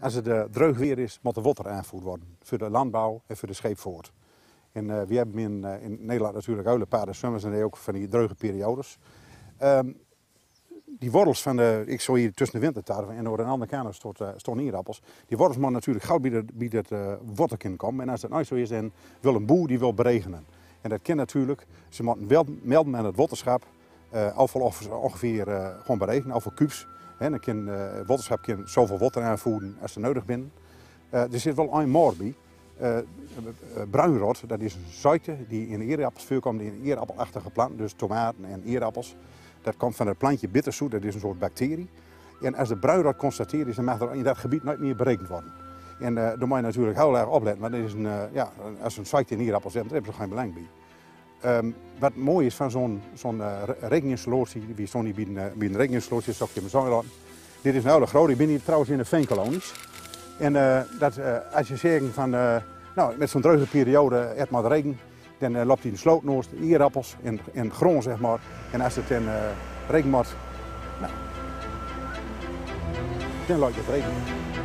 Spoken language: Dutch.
als het uh, droog weer is, moet er water aanvoerd worden. Voor de landbouw en voor de scheepvoort. En uh, we hebben in, uh, in Nederland natuurlijk hele paar summers en ook van die droge periodes. Um, die wortels van de, ik zo hier tussen de wintertarwe en door een andere uh, stonden. Die wortels moeten natuurlijk gauw bij, de, bij het uh, komen. En als dat nooit zo is, dan wil een boer die wil beregenen. En dat kan natuurlijk, ze moeten wel melden aan het waterschap, afval ongeveer uh, gewoon berekenen, afval kubus. En dan kan het waterschap kan zoveel water aanvoeren als ze nodig zijn. er zit wel een moor bruinrot, dat is een zoite die in eerappels voorkomt, in eerappelachtige planten, dus tomaten en eerappels. Dat komt van het plantje bitterzoet, dat is een soort bacterie. En als de bruinrot constateerd is, dan mag er in dat gebied nooit meer berekend worden. En uh, daar moet je natuurlijk heel erg opletten, want is een, uh, ja, als een site in hierappels zit, daar hebben ze geen belang bij. Um, wat mooi is van zo'n zo'n uh, regeninstallatie, wie hier bij een, bij een regeninstallatie, zoals je. Dit is een hele grote, ik ben hier trouwens in de veenkolonies. En dat, als je zegt van, nou, met zo'n droge periode, het maar regen, dan loopt hij de sloot noord, ierappels en, en grond zeg maar. En als het dan uh, wordt, nou, dan loopt het regen.